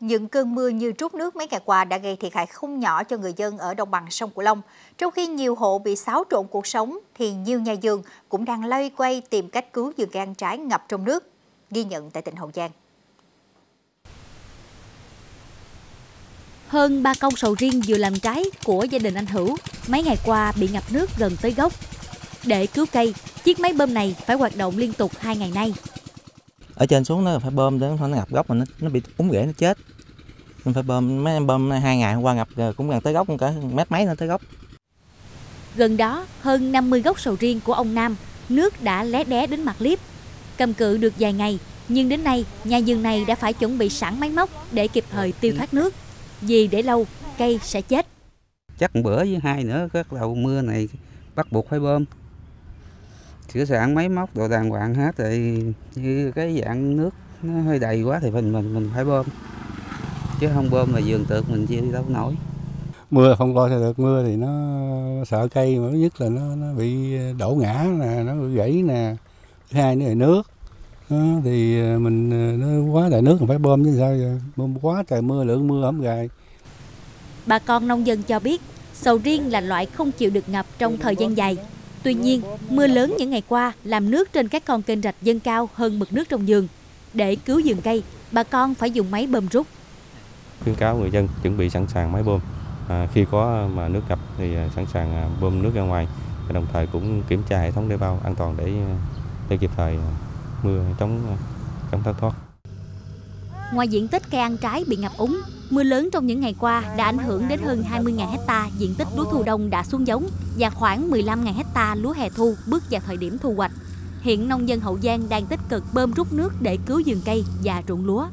Những cơn mưa như trút nước mấy ngày qua đã gây thiệt hại không nhỏ cho người dân ở đồng bằng sông Cửu Long. Trong khi nhiều hộ bị xáo trộn cuộc sống, thì nhiều nhà vườn cũng đang lây quay tìm cách cứu vườn gan trái ngập trong nước. Ghi nhận tại tỉnh Hậu Giang. Hơn ba công sầu riêng vừa làm trái của gia đình anh Hữu mấy ngày qua bị ngập nước gần tới gốc. Để cứu cây, chiếc máy bơm này phải hoạt động liên tục hai ngày nay ở trên xuống nó phải bơm để nó ngập gốc mà nó, nó bị úng rễ nó chết. Mình phải bơm mấy em bơm hai ngày hôm qua ngập cũng gần tới gốc cả mét mấy nữa tới gốc. Gần đó hơn 50 gốc sầu riêng của ông Nam nước đã lé đé đến mặt liếp. Cầm cự được vài ngày nhưng đến nay nhà vườn này đã phải chuẩn bị sẵn máy móc để kịp thời tiêu thoát nước. Vì để lâu cây sẽ chết. Chắc một bữa với hai nữa các đầu mưa này bắt buộc phải bơm sửa soạn máy móc đồ đàng hoàng hết thì như cái dạng nước nó hơi đầy quá thì mình mình mình phải bơm. Chứ không bơm là vườn tược mình chia đi đâu nổi. Mưa không coi được. Mưa thì nó sợ cây mà nhất là nó nó bị đổ ngã nè nó bị gãy nè. Thứ hai nữa là nước. Đó, thì mình nó quá trời nước mình phải bơm chứ sao giờ? Bơm quá trời mưa lượng mưa ẩm gài bà con nông dân cho biết sầu riêng là loại không chịu được ngập trong thời gian dài Tuy nhiên, mưa lớn những ngày qua làm nước trên các con kênh rạch dâng cao hơn mực nước trong giường. Để cứu giường cây, bà con phải dùng máy bơm rút. Khuyến cáo người dân chuẩn bị sẵn sàng máy bơm. À, khi có mà nước ngập thì à, sẵn sàng à, bơm nước ra ngoài. và Đồng thời cũng kiểm tra hệ thống đê bao an toàn để à, để kịp thời mưa chống chống thất thoát. Ngoài diện tích cây ăn trái bị ngập úng, mưa lớn trong những ngày qua đã ảnh hưởng đến hơn 20.000 hecta diện tích lúa thu đông đã xuống giống và khoảng 15.000 hecta lúa hè thu bước vào thời điểm thu hoạch. Hiện nông dân Hậu Giang đang tích cực bơm rút nước để cứu vườn cây và ruộng lúa.